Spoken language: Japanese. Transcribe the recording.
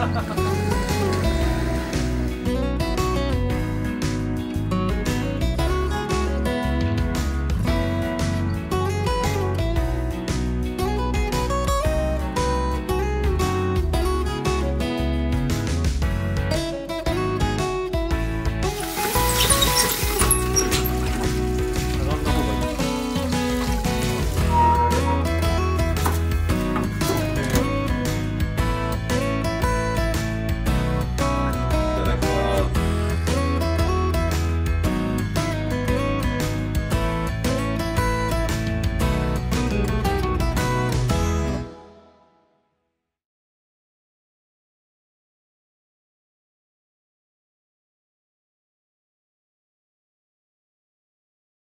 ハハハハ!